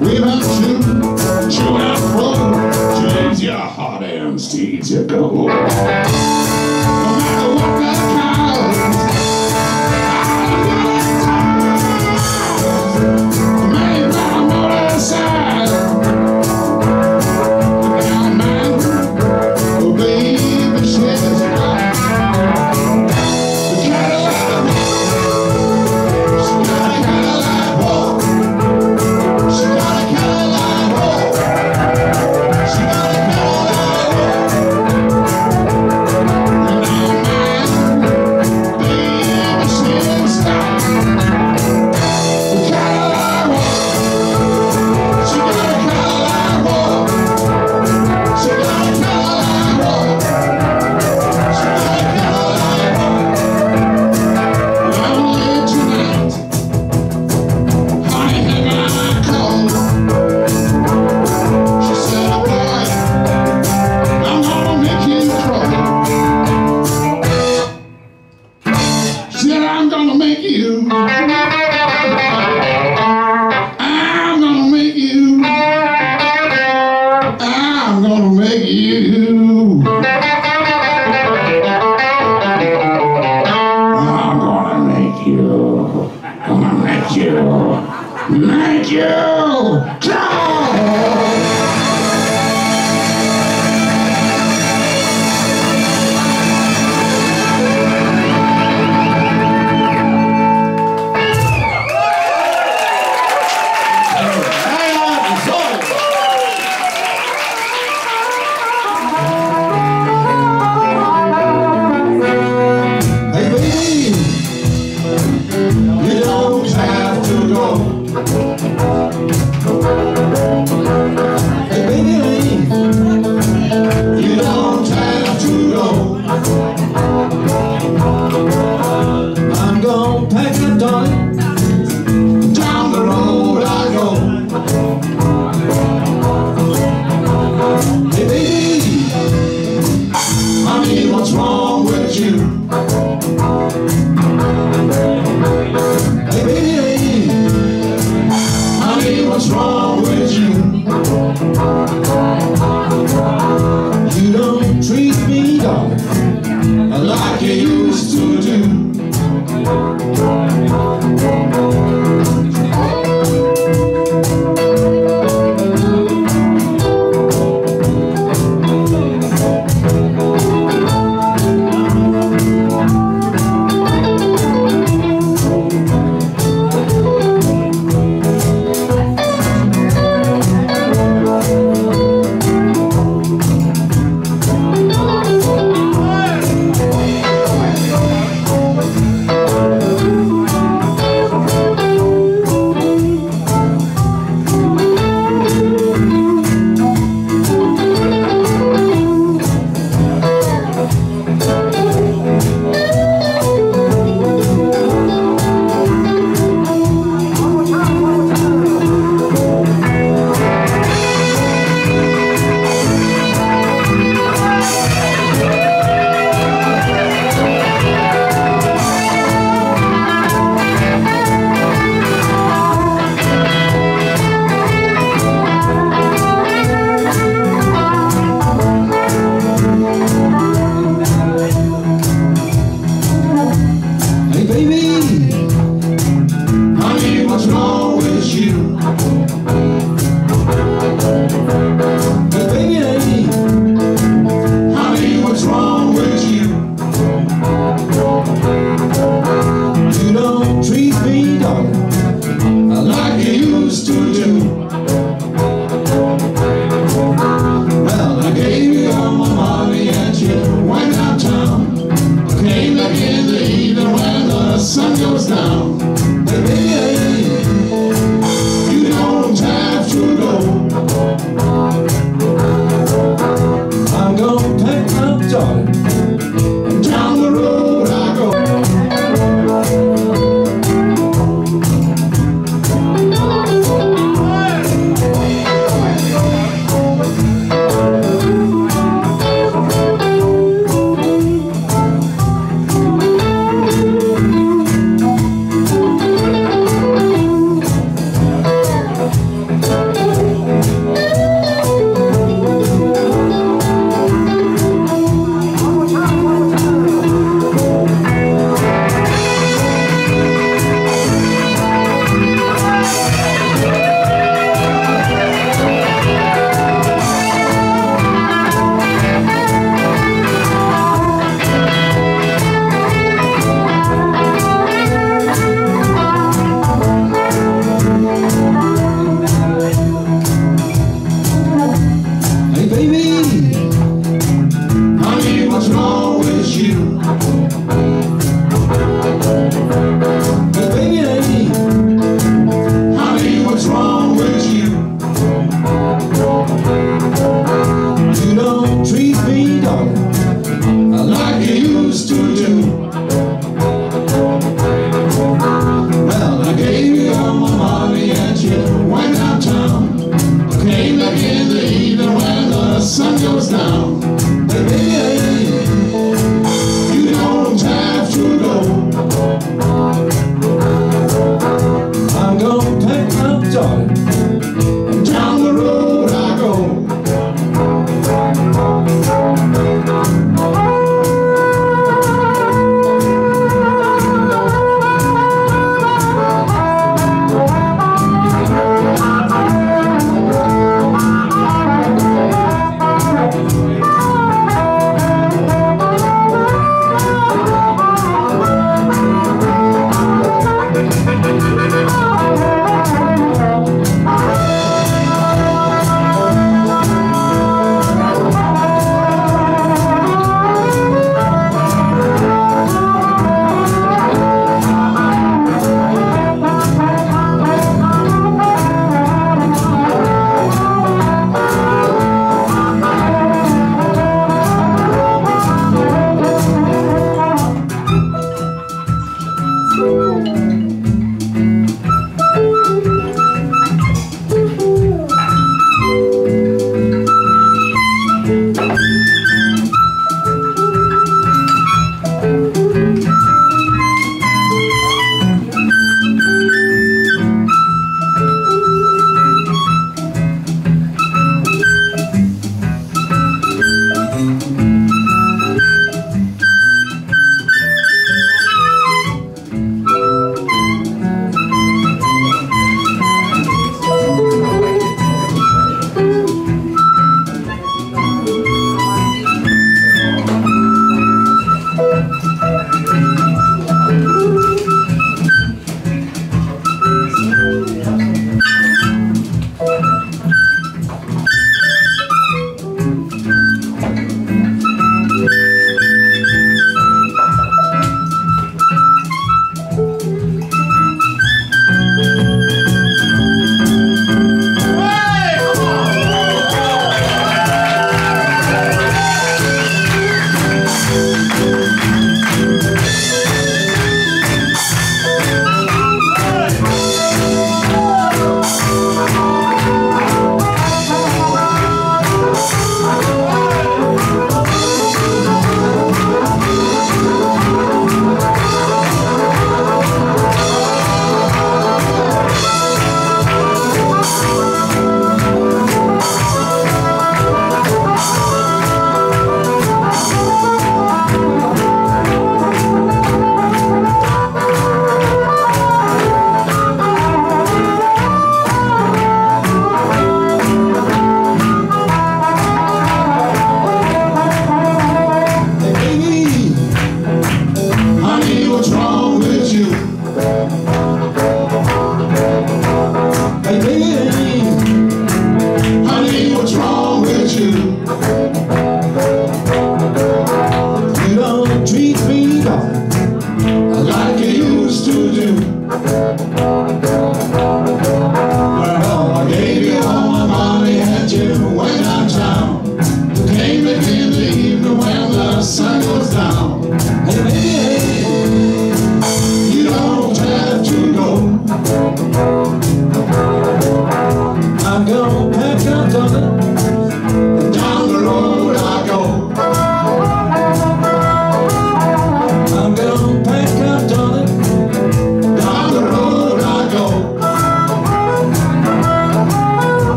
We must chew, chew out roll, to ease your hot ends, to you go. You.